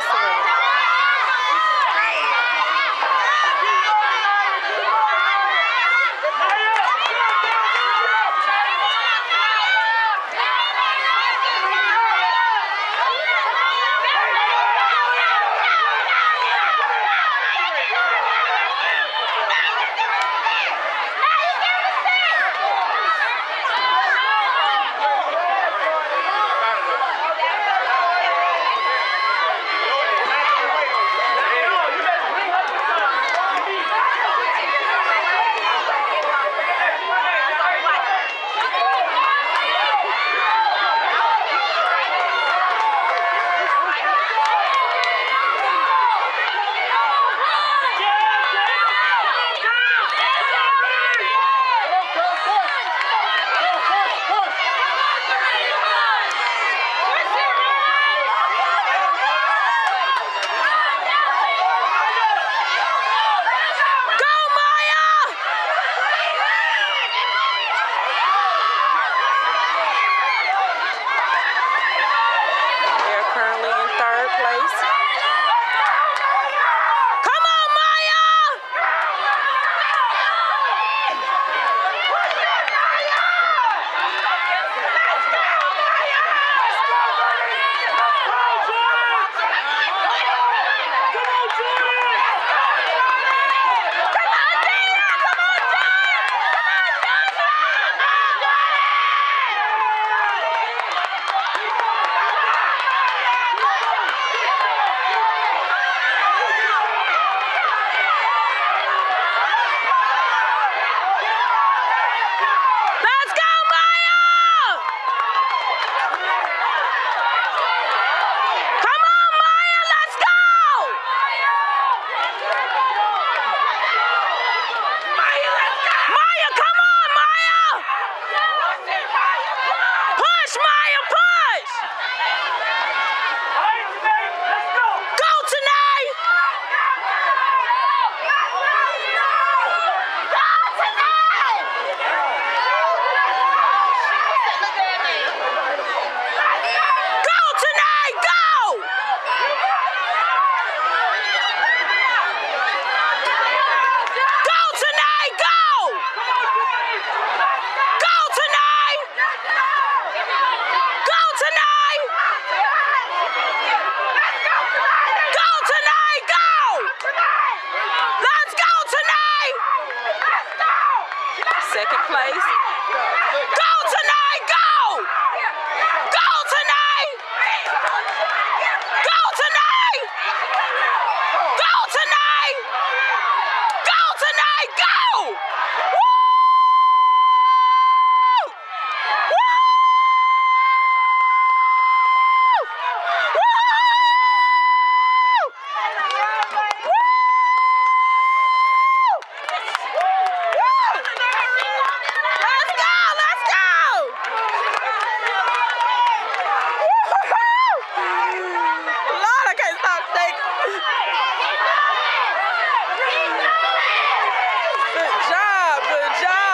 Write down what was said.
No, tonight, go! Job.